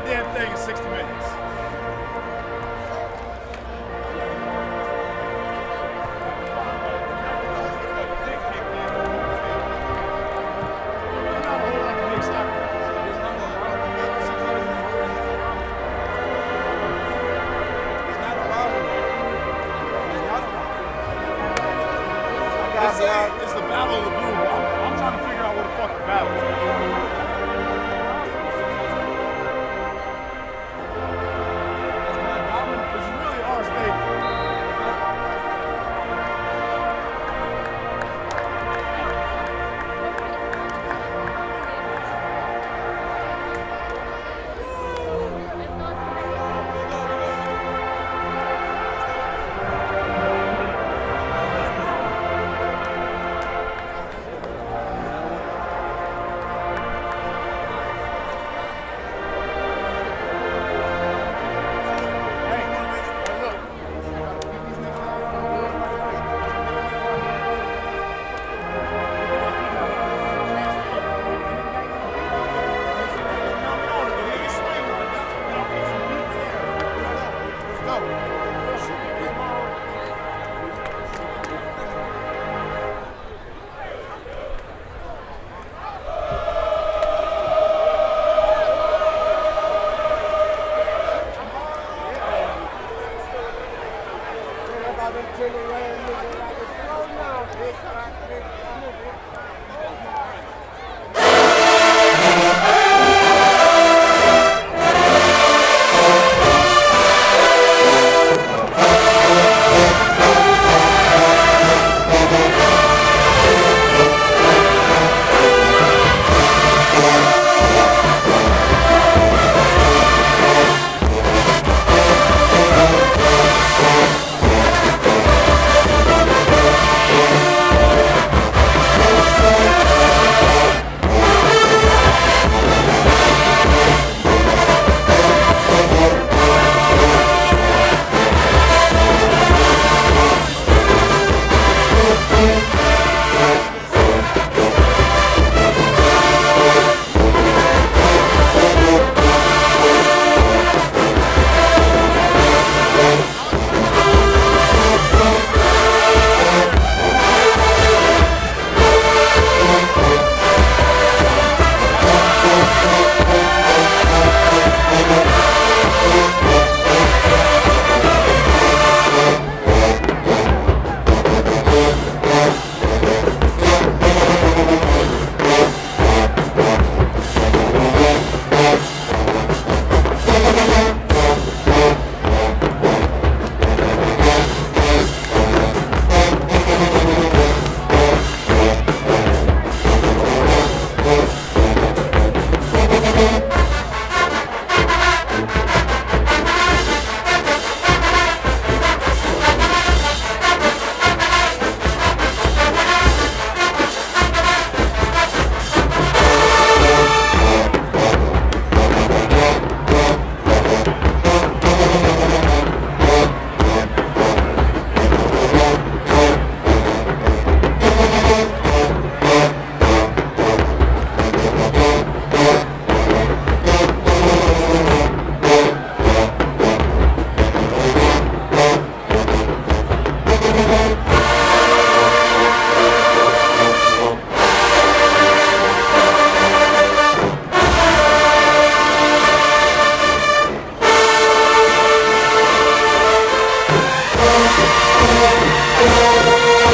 goddamn thing in 60 minutes. Little lamb, little lamb.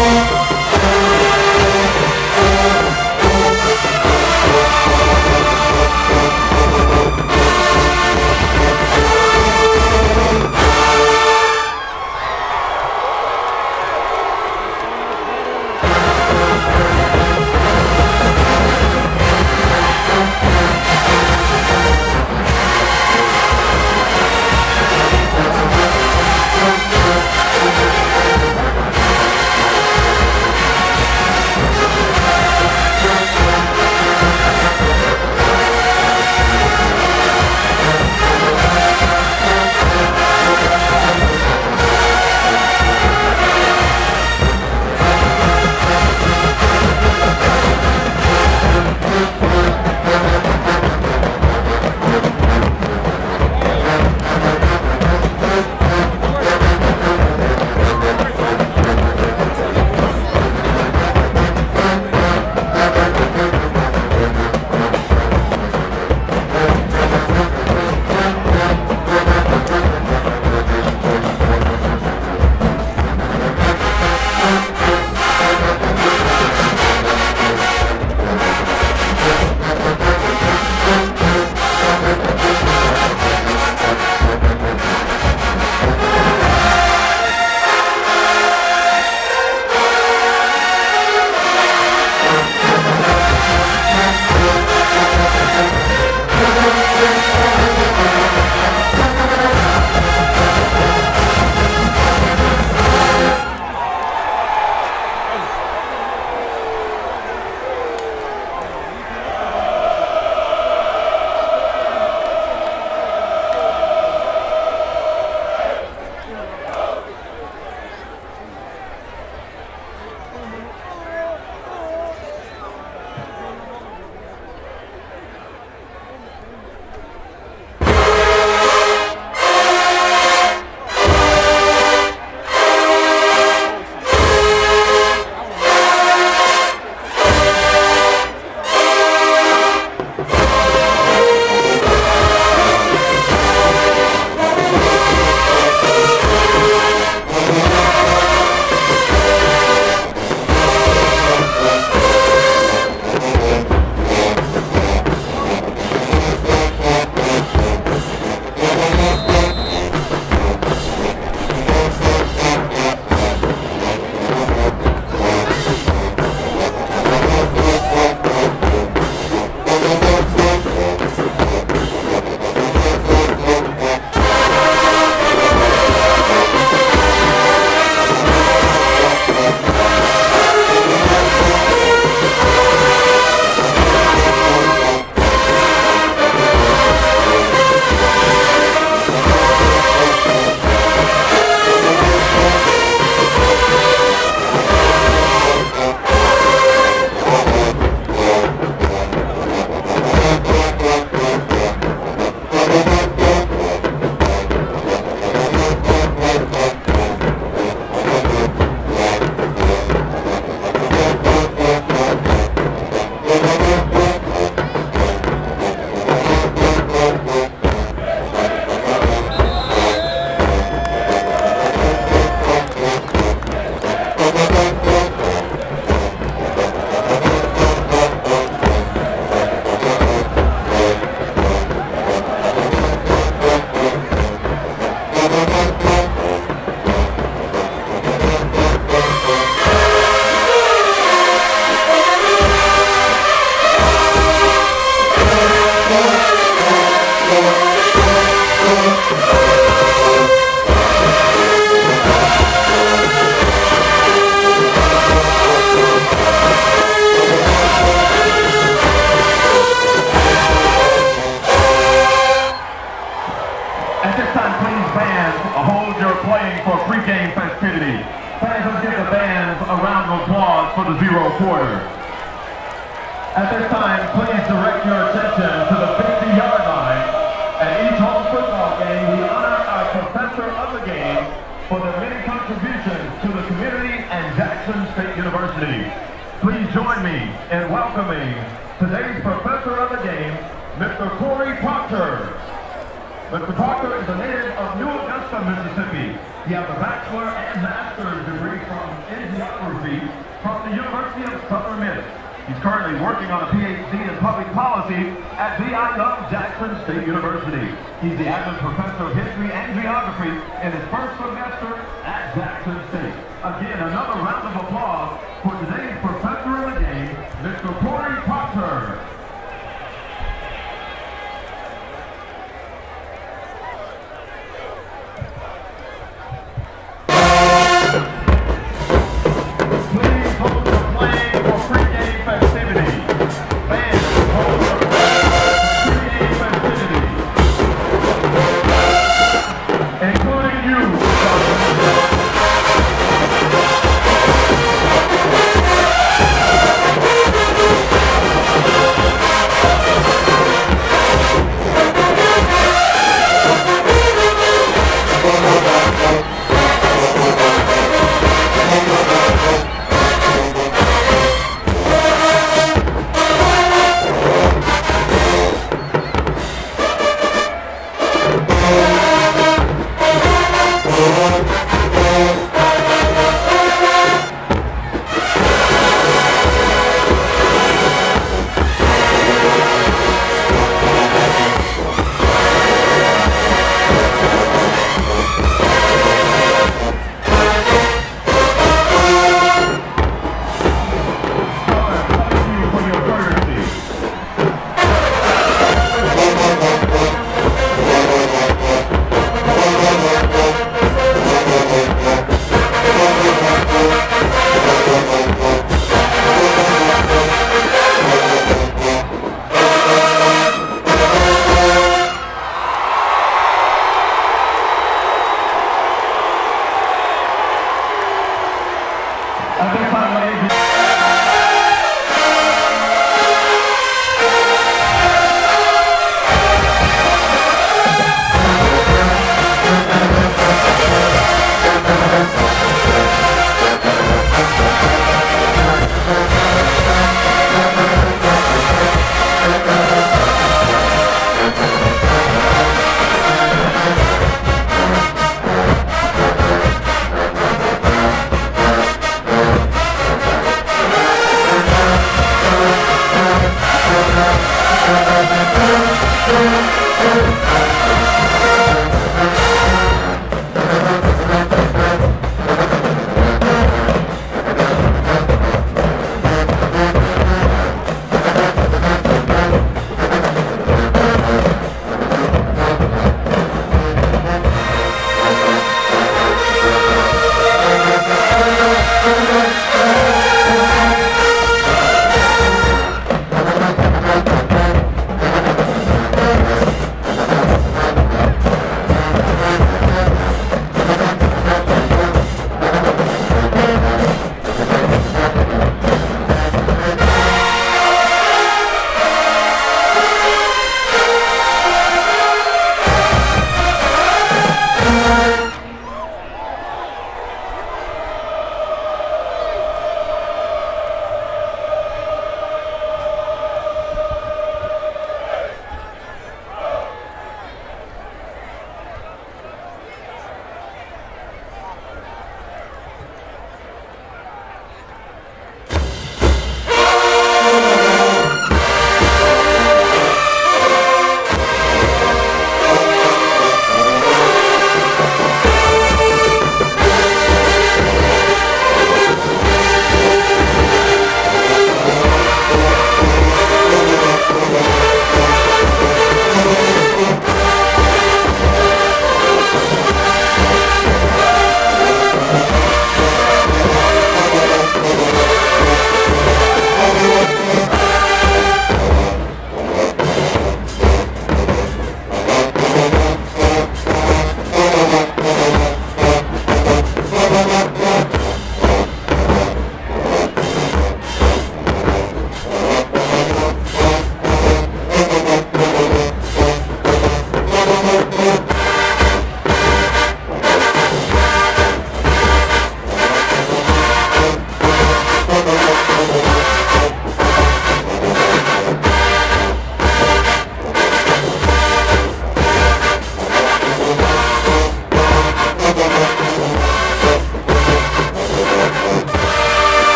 Thank. At this time, please direct your attention to the 50-yard line. At each home football game, we honor our professor of the game for their many contributions to the community and Jackson State University. Please join me in welcoming today's professor of the game, Mr. Corey Proctor. Mr. Proctor is a native of New Augusta, Mississippi. He has a bachelor and master's degree from in geography from the University of Southern Miss. He's currently working on a PhD in public policy at V.I. Young Jackson State University. He's the adjunct professor of history and geography in his first semester at Jackson State. Again, another round of applause At Música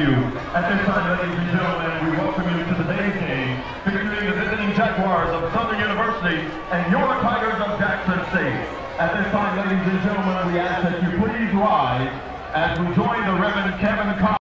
you. At this time, ladies and gentlemen, we welcome you to today's game, featuring the visiting Jaguars of Southern University and your Tigers of Jackson State. At this time, ladies and gentlemen, we ask that you please rise as we join the Reverend Kevin Cox.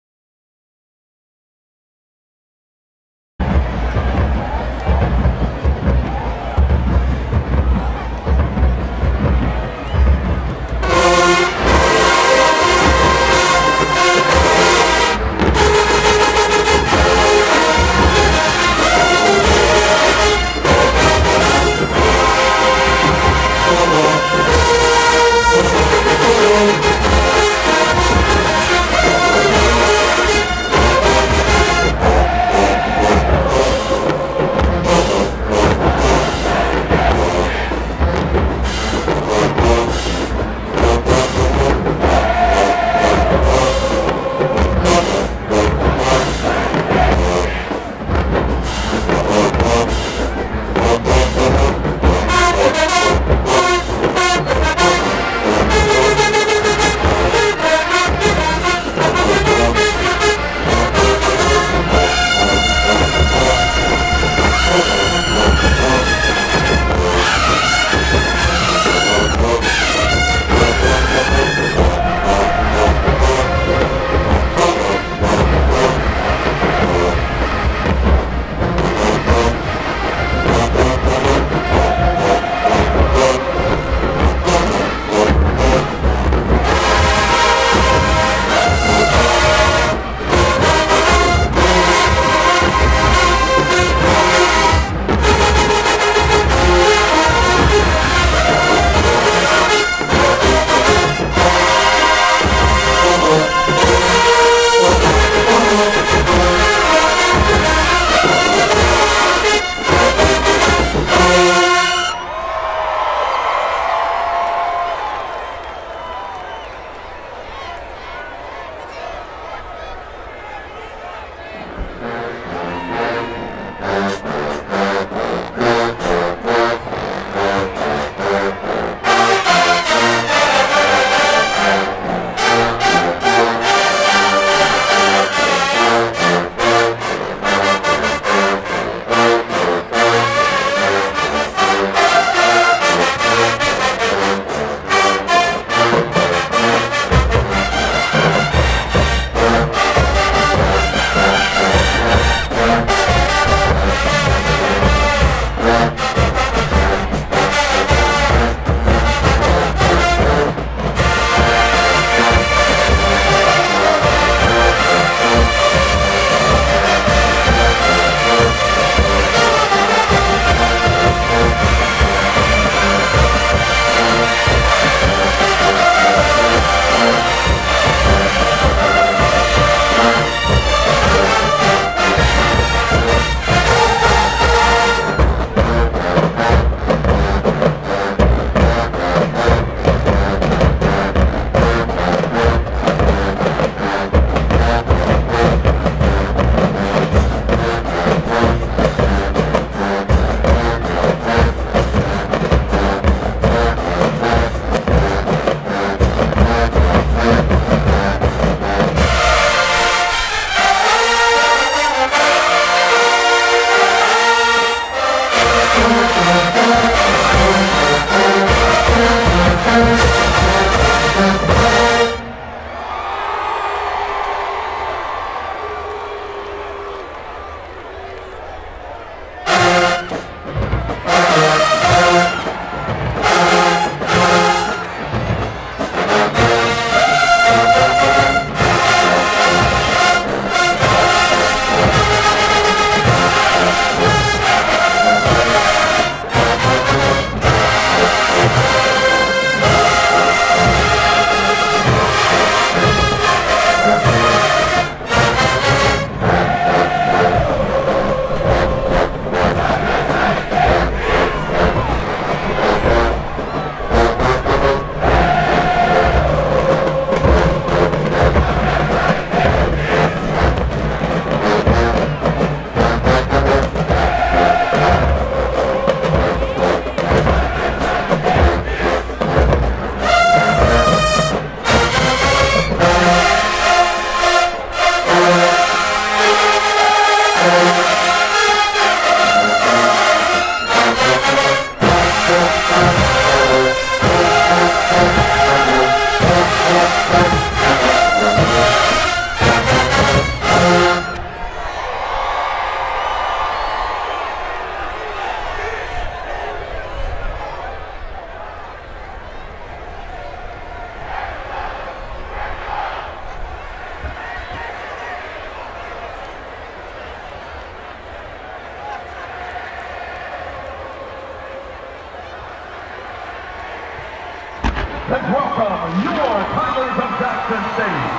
And welcome your Tigers of Jackson State.